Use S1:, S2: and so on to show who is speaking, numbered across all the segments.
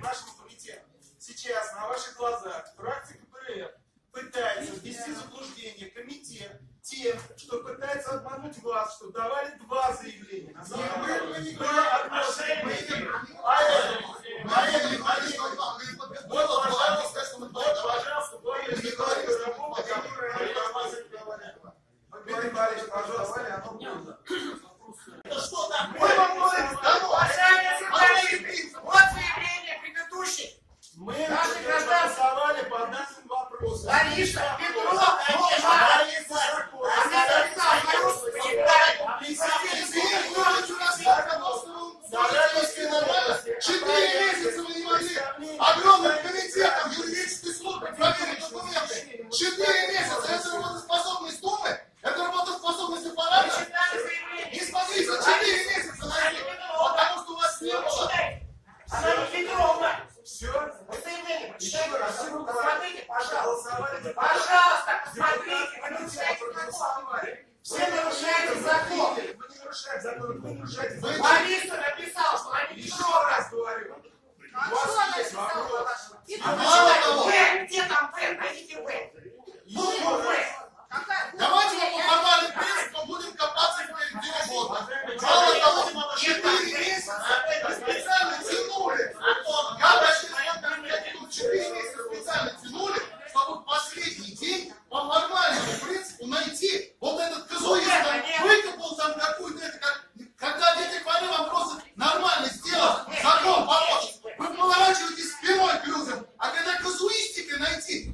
S1: нашему комитету. Сейчас на ваших глазах практика ПРФ пытается ввести заблуждение комитет тем, что пытается обмануть вас, что давали два заявления. На самом деле, Olha
S2: isso, pendurou
S1: Еще раз,
S2: посмотрите, пожалуйста. Пожалуйста, посмотрите, вы нарушаете закон. Все нарушаете закон.
S1: Вы не нарушаете закон, вы нарушаете закон.
S2: Борисов написал, что они не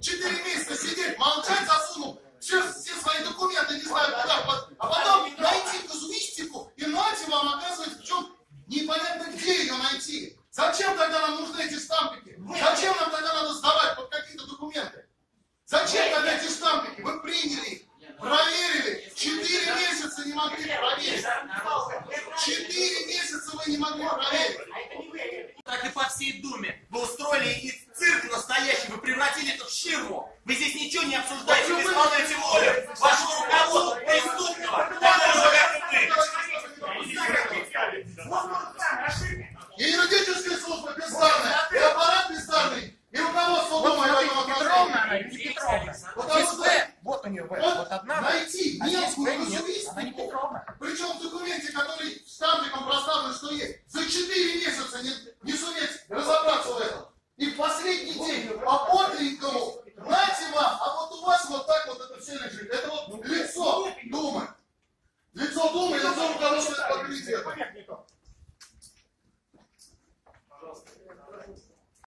S3: Четыре месяца сидеть, молчать засунул, все, все свои документы не знаю куда, а потом найти казуистику, и нате вам, оказывается, в чем непонятно где ее найти. Зачем тогда нам нужны эти штампики? Зачем нам тогда надо сдавать под какие-то документы? Зачем тогда эти штампики? Вы приняли их, проверили, четыре месяца не могли проверить. Четыре месяца вы не могли проверить.
S2: А а
S4: так и по всей Думе. Вы устроили И юридическая служба бездарная, и аппарат бездарный, и руководство дома вот, в этом. Не Петровна, Потому СП, что вот у нее вот, вот одна. Найти мелкую
S2: казуистику, причем в документе,
S3: который штампиком проставлен, что есть, за 4 месяца не, не суметь разобраться в этом.
S5: И в
S3: последний
S5: день по
S3: подлинному,
S5: знаете
S3: вам,
S5: а вот у вас
S3: вот
S5: так
S3: вот
S5: это все
S3: лежит.
S5: Это вот лицо Думы.
S3: Лицо
S5: Думы,
S3: лицо руководства этого комитета.